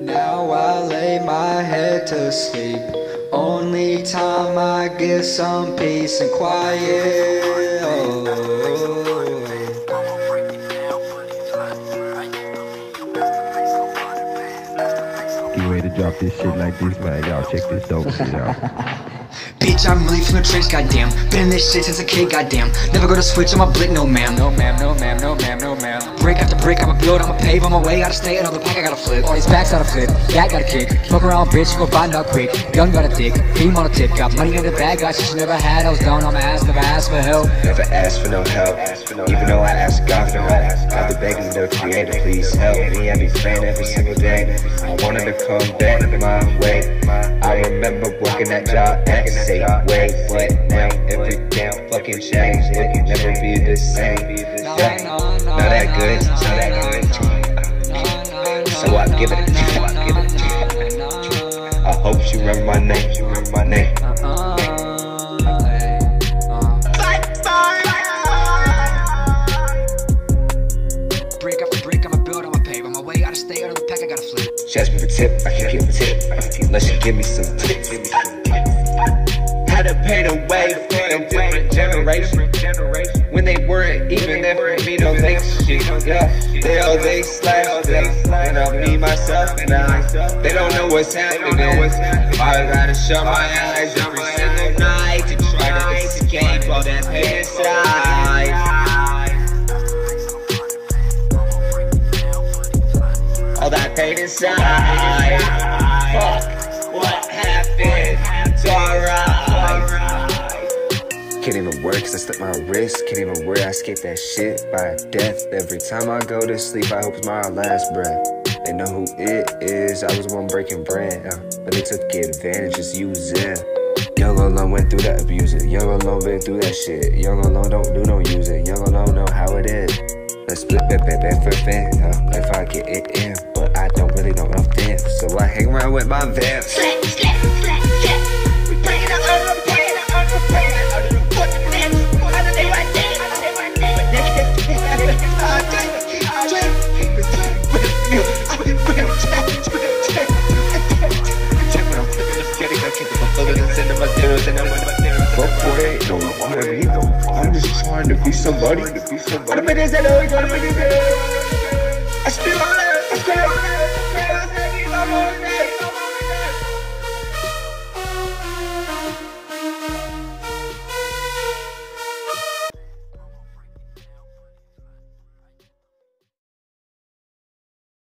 Now I lay my head to sleep. Only time I get some peace and quiet. Oh, ready to drop this shit like this, man? Y'all check this dope shit out. Bitch, I'm really from the tricks, goddamn. Been in this shit since a kid, goddamn. Never gonna switch on my blick, no ma'am. No ma'am, no ma'am, no ma'am, no ma'am. Brick after brick, I'ma build, I'ma pave, my way, gotta stay, another pack, I gotta flip. All these packs gotta flip, that gotta kick. Fuck around, bitch, go find out quick. Gun got a dick, beam on a tip, got money in the bag, got shit you never had. I was down on my ass, never asked for help. Never asked for no help, even though I asked God for help. Been begging the Creator, please help me. I be praying every single day. I wanted to come back my way. I remember working that job at Safeway, but now every damn fucking changed. It can never be the same. Yeah, not that good, not that good. So I give it a two, I give it a two. I hope you remember my name, you remember my name. Brick after brick, I'ma I'ma pave, on my way, gotta stay, another pack, I gotta flip. She asked me for tip, I can give a tip. Unless you give me some tips. To pay the way for a different generation. When they weren't even there for me to make shit. Yeah, they all they slash And I'll be myself now. They don't know what's happening. I gotta shut my eyes every single night to try to escape all that pain inside. all that pain inside. Fuck, what happened? It's alright. Can't even work cause I slipped my wrist. Can't even worry, I escaped that shit by death. Every time I go to sleep, I hope it's my last breath. They know who it is, I was the one breaking bread. Uh, but they took advantage, just using. Yung Alone went through that abusing. Yung Alone been through that shit. Yung Alone don't do no using. Yung Alone know how it is. Let's split that back, back for fan. Uh, if I get it in, but I don't really know enough dance. So I hang around with my vamps. Fuck one either. I'm just trying to be somebody. To be somebody.